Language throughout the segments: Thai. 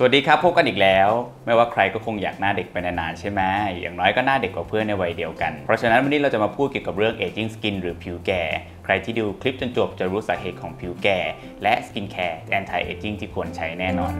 สวัสดีครับพบกันอีกแล้ว ไม่ว่าใครก็คงอยากหน้าเด็กไปนานๆใช่ไหมอย่างน้อยก็หน้าเด็กกว่าเพื่อนในวัยเดียวกัน เพราะฉะนั้นวันนี้เราจะมาพูดเกี่ยวกับเรื่อง aging skin หรือผิวแก่ ใครที่ดูคลิปจนจบจะรู้สาเหตุของผิวแก่ และ skin care anti aging ที่ควรใช้แน่นอน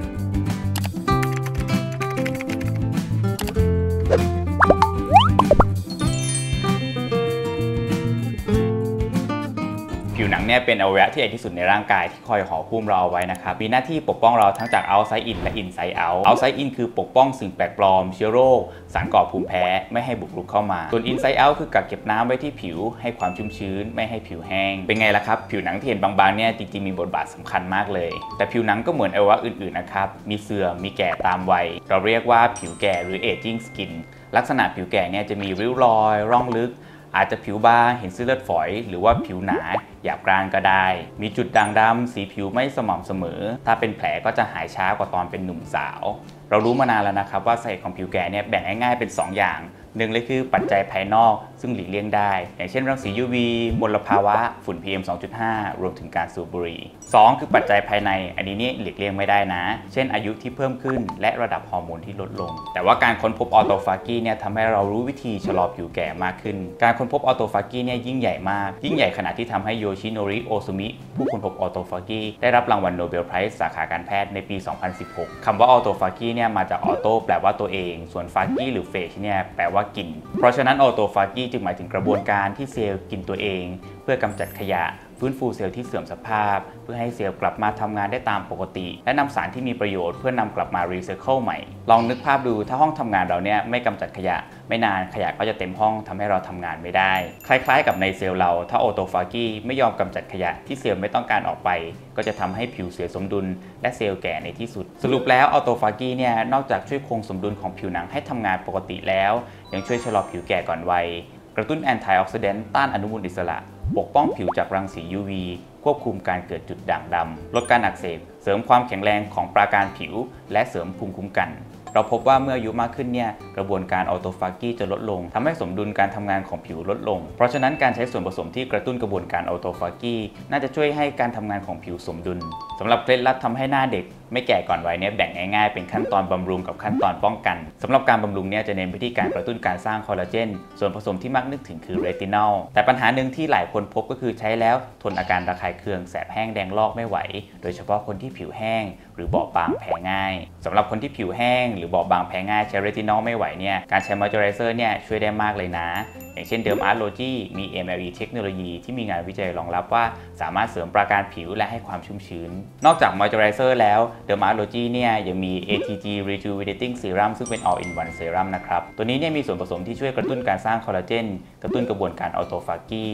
เนี่ยเป็นอวัยวะที่ใหญ่ที่สุดในร่างกายที่คอยห่อหุ้มเราเอาไว้นะครับ มีหน้าที่ปกป้องเราทั้งจาก outside in และ inside out outside in คือปกป้องสิ่งแปลกปลอม เชื้อโรค สารก่อภูมิแพ้ไม่ให้บุกรุกเข้ามา ส่วน inside out คือกักเก็บน้ำไว้ที่ผิว ให้ความชุ่มชื้น ไม่ให้ผิวแห้ง เป็นไงล่ะครับ ผิวหนังที่เห็นบางๆเนี่ยจริงๆมีบทบาทสำคัญมากเลย แต่ผิวหนังก็เหมือนอวัยวะอื่นๆนะครับ มีเสื่อม มีแก่ตามวัย เราเรียกว่าผิวแก่หรือ aging skin ลักษณะผิวแก่เนี่ยจะมีริ้วรอย ร่องลึก อาจจะผิวบาง เห็นเส้นเลือดฝอย หรือว่าผิวหนาหยาบกร้านก็ได้ มีจุดด่างดำสีผิวไม่สม่ำเสมอ ถ้าเป็นแผลก็จะหายช้ากว่าตอนเป็นหนุ่มสาว เรารู้มานานแล้วนะครับว่าสาเหตุของผิวแก่เนี่ยแบ่งง่ายๆเป็น 2 อย่างหนึ่งเลยคือปัจจัยภายนอกซึ่งหลีกเลี่ยงได้ อย่างเช่นรังสี UV มลภาวะฝุ่น PM 2.5 รวมถึงการสูบบุหรี่2คือปัจจัยภายใน อันนี้นี่หลีกเลี่ยงไม่ได้นะ เช่นอายุที่เพิ่มขึ้นและระดับฮอร์โมนที่ลดลง แต่ว่าการค้นพบ autophagy เนี่ยทำให้เรารู้วิธีชะลอผิวแก่มากขึ้น การค้นพบ autophagy เนี่ยยิ่งใหญ่มาก ยิ่งใหญ่ขนาดที่ทำให้โยชิโนริโอซุมิผู้ค้นพบ autophagy ได้รับรางวัล Nobel Prize สาขาการแพทย์ในปี 2016 คำว่า autophagy เนี่ยมาจาก auto แปลว่าตัวเอง ส่วน phagy หรือ phage เนี่ยแปลว่ากิน เพราะฉะนั้น autophagy จึงหมายถึงกระบวนการที่เซลล์กินตัวเอง เพื่อกำจัดขยะ ฟื้นฟูเซลล์ที่เสื่อมสภาพ เพื่อให้เซลล์กลับมาทำงานได้ตามปกติ และนำสารที่มีประโยชน์เพื่อนำกลับมารีไซเคิลใหม่ ลองนึกภาพดูถ้าห้องทำงานเราเนี่ยไม่กำจัดขยะ ไม่นานขยะก็จะเต็มห้องทำให้เราทำงานไม่ได้ คล้ายๆ กับในเซลล์เรา ถ้า autophagy ไม่ยอมกำจัดขยะที่เซลล์ไม่ต้องการออกไป ก็จะทำให้ผิวเสียสมดุล และเซลล์แก่ในที่สุด สรุปแล้วออโตฟากีเนี่ยนอกจากช่วยคงสมดุลของผิวหนังให้ทำงานปกติแล้ว ยังช่วยชะลอผิวแก่ก่อนวัยกระตุ้นแอนตี้ออกซิแดนต์ต้านอนุมูลอิสระ ปกป้องผิวจากรังสี UV ควบคุมการเกิดจุดด่างดำ ลดการอักเสบ เสริมความแข็งแรงของปราการผิว และเสริมภูมิคุ้มกัน เราพบว่าเมื่ออายุมากขึ้นเนี่ยกระบวนการออโตฟากีจะลดลงทำให้สมดุลการทำงานของผิวลดลง เพราะฉะนั้นการใช้ส่วนผสมที่กระตุ้นกระบวนการออโตฟากีน่าจะช่วยให้การทำงานของผิวสมดุล สำหรับเคล็ดลับทำให้หน้าเด็กไม่แก่ก่อนวัยเนี่ยแบ่งง่ายๆ เป็นขั้นตอนบำรุงกับขั้นตอนป้องกันสำหรับการบำรุงเนี่ยจะเน้นไปที่การกระตุ้นการสร้างคอลลาเจน ส่วนผสมที่มักนึกถึงคือ retinol แต่ปัญหาหนึ่งที่หลายคนพบก็คือใช้แล้วทนอาการระคายเคืองแสบแห้งแดงลอกไม่ไหว โดยเฉพาะคนที่ผิวแห้ง หรือบอบบางแพ้ง่ายสำหรับคนที่ผิวแห้ง หรือบอบบางแพ้ง่ายใช้ retinol ไม่ไหวเนี่ยการใช้มอยเจอไรเซอร์เนี่ยช่วยได้มากเลยนะ อย่างเช่น Dermartlogy มี MLE เทคโนโลยีที่มีงานวิจัยรองรับว่า สามารถเสริมปราการผิวและให้ความชุ่มชื้น นอกจากมอยเจอไรเซอร์แล้ว Dermartlogy เนี่ยยังมี ATG Rejuvenating Serum ซึ่งเป็น all in one serum นะครับ ตัวนี้เนี่ยมีส่วนผสมที่ช่วยกระตุ้นการสร้างคอลลาเจนกระตุ้นกระบวนการ autophagy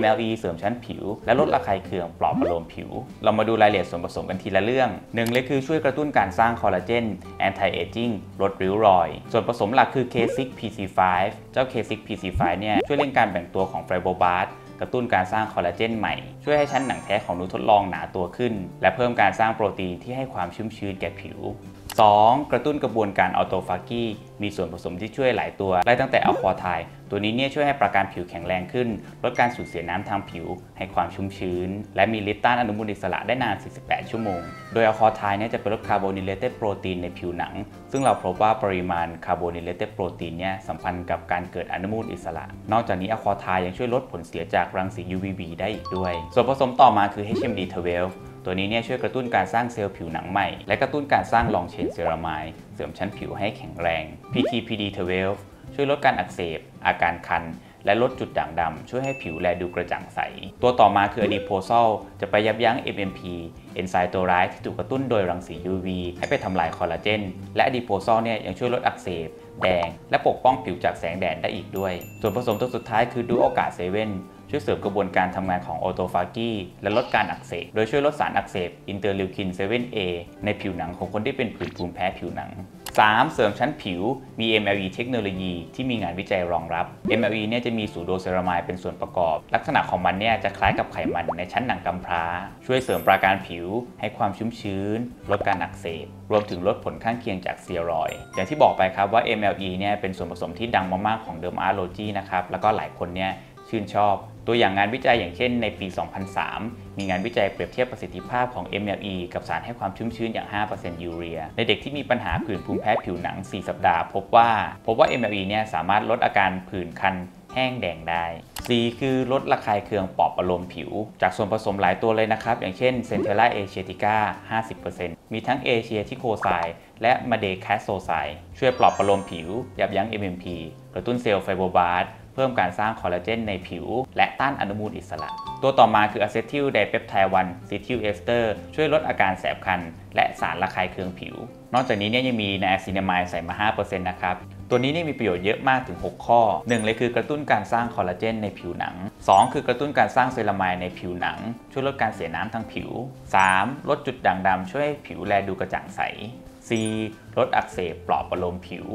MLE เสริมชั้นผิว และลดระคายเคืองปลอบประโลมผิว เรามาดูรายละเอียดส่วนผสมกันทีละเรื่องหนึ่งเลยคือช่วยกระตุ้นการสร้างคอลลาเจน anti aging ลดริ้วรอย ส่วนผสมหลักคือ K6 PC5 เจ้า K6 PC5 เนี่ยช่วยเร่งการแบ่งตัวของ fibroblast กระตุ้นการสร้างคอลลาเจนใหม่ ช่วยให้ชั้นหนังแท้ของหนูทดลองหนาตัวขึ้น และเพิ่มการสร้างโปรตีนที่ให้ความชุ่มชื้นแก่ผิว 2. กระตุ้นกระบวนการ autophagy มีส่วนผสมที่ช่วยหลายตัวไล่ตั้งแต่ Aquatide ตัวนี้เนี่ยช่วยให้ปราการผิวแข็งแรงขึ้น ลดการสูญเสียน้ำทางผิว ให้ความชุ่มชื้น และมีฤทธิ์ต้านอนุมูลอิสระได้นาน 48 ชั่วโมง โดย Aquatide เนี่ยจะไปลด carbonylated protein ในผิวหนัง ซึ่งเราพบว่าปริมาณ carbonylated protein เนี่ยสัมพันธ์กับการเกิดอนุมูลอิสระ นอกจากนี้ Aquatide ยังช่วยลดผลเสียจากรังสี UVB ได้อีกด้วย ส่วนผสมต่อมาคือ HMD12 ตัวนี้เนี่ยช่วยกระตุ้นการสร้างเซลล์ผิวหนังใหม่ และกระตุ้นการสร้าง long chain ceramide เสริมชั้นผิวให้แข็งแรง PTPD12 ช่วยลดการอักเสบ อาการคัน และลดจุดด่างดำช่วยให้ผิวแลดูกระจ่างใส ตัวต่อมาคือ adiposol จะไปยับยั้ง MMP เอนไซม์ตัวร้ายที่ถูกกระตุ้นโดยรังสี UV ให้ไปทำลายคอลลาเจน และ adiposol เนี่ยยังช่วยลดอักเสบแดง และปกป้องผิวจากแสงแดดได้อีกด้วย ส่วนผสมตัวสุดท้ายคือดูโอกาสเซเว่น ช่วยเสริมกระบวนการทำงานของ autophagy และลดการอักเสบ โดยช่วยลดสารอักเสบ interleukin 7A ในผิวหนังของคนที่เป็นผื่นภูมิแพ้ผิวหนัง 3. เสริมชั้นผิว มี MLE เทคโนโลยีที่มีงานวิจัยรองรับ MLE เนี่ยจะมีสูโดเซรามายเป็นส่วนประกอบ ลักษณะของมันเนี่ยจะคล้ายกับไขมันในชั้นหนังกำพร้า ช่วยเสริมปราการผิว ให้ความชุ่มชื้น ลดการอักเสบ รวมถึงลดผลข้างเคียงจากเตียรอย อย่างที่บอกไปครับว่า MLE เนี่ยเป็นส่วนผสมที่ดังมากๆของเดิมอาร์โลจีนะครับ แล้วก็หลายคนเนี่ย ชื่นชอบ ตัวอย่างงานวิจัยอย่างเช่นในปี 2003 มีงานวิจัยเปรียบเทียบประสิทธิภาพของ MLE กับสารให้ความชุ่มชื้นอย่าง 5%ยูเรีย ในเด็กที่มีปัญหาผื่นภูมิแพ้ผิวหนัง 4 สัปดาห์ พบว่า พบว่า MLE เนี่ยสามารถลดอาการผื่นคันแห้งแดงได้ C คือลดระคายเคืองปลอบประโลมผิว จากส่วนผสมหลายตัวเลยนะครับ อย่างเช่น Centella Asiatica 50%มีทั้ง Asiaticoside และ Madecassoside ช่วยปลอบประโลมผิว ยับยั้ง MMP กระตุ้นเซลล์ไฟโบบาส เพิ่มการสร้างคอลลาเจนในผิว และต้านอนุมูลอิสระ ตัวต่อมาคือ Acetyl Dipeptide-1 Cetyl Ester ช่วยลดอาการแสบคัน และสารระคายเคืองผิว นอกจากนี้เนี่ยยังมีไนอะซินามายใส่มา 5%นะครับตัวนี้นี่มีประโยชน์เยอะมากถึง 6 ข้อ 1 เลยคือกระตุ้นการสร้างคอลลาเจนในผิวหนัง 2 คือกระตุ้นการสร้างเซรามายในผิวหนัง ช่วยลดการเสียน้ำทางผิว 3. ลดจุดด่างดำช่วยให้ผิวแลดูกระจ่างใส 4. ลดอักเสบปลอบประโลมผิว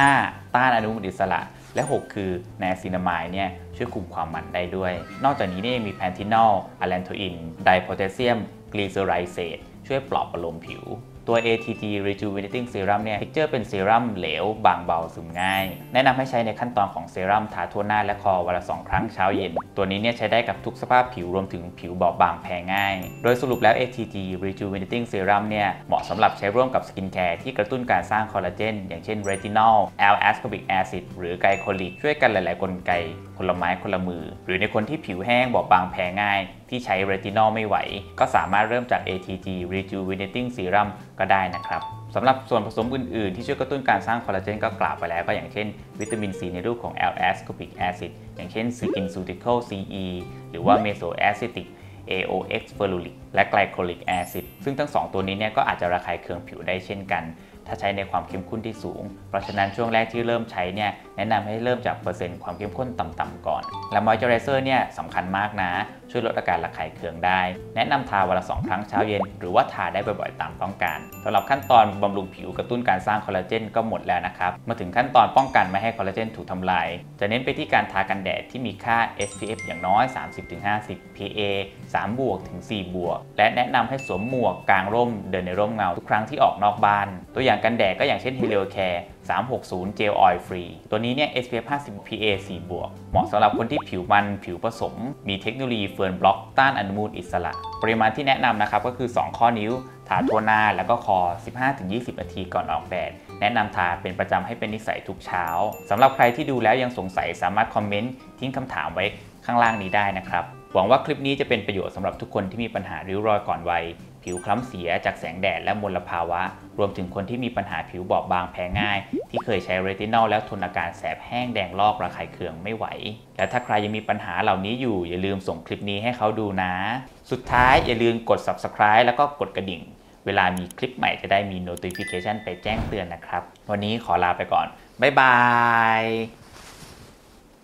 5. ต้านอนุมูลอิสระ และ 6 คือแนซินามายเนี่ยช่วยคุมความมันได้ด้วย นอกจากนี้เนี่ยมีแพนทินอลAllantoin Dipotassium Glycyrrhizate ช่วยปลอบประโลมผิว ตัว ATG Rejuvenating Serum เนี่ย texture เป็นเซรั่มเหลว บางเบาซึมง่าย แนะนำให้ใช้ในขั้นตอนของเซรั่มทาทั่วหน้าและคอวันละ 2 ครั้งเช้าเย็น ตัวนี้เนี่ยใช้ได้กับทุกสภาพผิวรวมถึงผิวบอบบางแพ้ง่าย โดยสรุปแล้ว ATG Rejuvenating Serum เนี่ยเหมาะสำหรับใช้ร่วมกับ skincare ที่กระตุ้นการสร้างคอลลาเจนอย่างเช่น retinol L-ascorbic acid หรือ glycolic ช่วยกันหลาย ๆ กลไกคนละไม้คนละมือ หรือในคนที่ผิวแห้งบอบบางแพ้ง่าย ที่ใช้เรตินอลไม่ไหว ก็สามารถเริ่มจาก ATG Rejuvenating Serum ก็ได้นะครับสำหรับส่วนผสมอื่น ๆ ที่ช่วยกระตุ้นการสร้างคอลลาเจนก็กล่าวไปแล้วก็อย่างเช่น วิตามินซีในรูปของ L-ascorbic acid อย่างเช่น Skinceutical CE หรือว่า Mesoacetic AOX ferulic และ glycolic acid ซึ่งทั้ง 2 ตัวนี้เนี่ยก็อาจจะระคายเคืองผิวได้เช่นกัน ถ้าใช้ในความเข้มข้นที่สูง เพราะฉะนั้นช่วงแรกที่เริ่มใช้เนี่ยแนะนำให้เริ่มจากเปอร์เซ็นต์ความเข้มข้นต่ำๆก่อน และมอยเจอร์ไรเซอร์เนี่ยสำคัญมากนะ ช่วยลดอาการระคายเคืองได้ แนะนำทาวันละ 2 ครั้งเช้าเย็น หรือว่าทาได้บ่อยๆตามต้องการสำหรับขั้นตอนบำรุงผิวกระตุ้นการสร้างคอลลาเจนก็หมดแล้วนะครับ มาถึงขั้นตอนป้องกันไม่ให้คอลลาเจนถูกทำลาย จะเน้นไปที่การทากันแดดที่มีค่า SPF อย่างน้อย 30-50 PA 3บวกถึง4บวกและแนะนำให้สวมหมวกกางร่มเดินในร่มเงาทุกครั้งที่ออกนอกบ้าน ตัวอย่างกันแดดก็อย่างเช่น Heliocare 360 Gel Oil Free ตัวนี้เนี่ย SPF 50 PA 4 บวก เหมาะสำหรับคนที่ผิวมันผิวผสม มีเทคโนโลยี Fernblock ต้านอนุมูลอิสระ ปริมาณที่แนะนำนะครับก็คือ 2 ข้อนิ้ว ทาทั่วหน้าแล้วก็คอ 15-20 นาทีก่อนออกแดด แนะนำทาเป็นประจำให้เป็นนิสัยทุกเช้าสำหรับใครที่ดูแล้วยังสงสัยสามารถ comment ทิ้งคำถามไว้ข้างล่างนี้ได้นะครับหวังว่าคลิปนี้จะเป็นประโยชน์สำหรับทุกคนที่มีปัญหาริ้วรอยก่อนวัย ผิวคล้ำเสียจากแสงแดดและมลภาวะ รวมถึงคนที่มีปัญหาผิวบอบบางแพ้ง่าย ที่เคยใช้เรตินอลแล้วทนอาการแสบแห้งแดงลอกระคายเคืองไม่ไหว และถ้าใครยังมีปัญหาเหล่านี้อยู่ อย่าลืมส่งคลิปนี้ให้เขาดูนะ สุดท้ายอย่าลืมกด subscribe แล้วก็กดกระดิ่ง เวลามีคลิปใหม่จะได้มี notification ไปแจ้งเตือนนะครับ วันนี้ขอลาไปก่อนบ๊ายบาย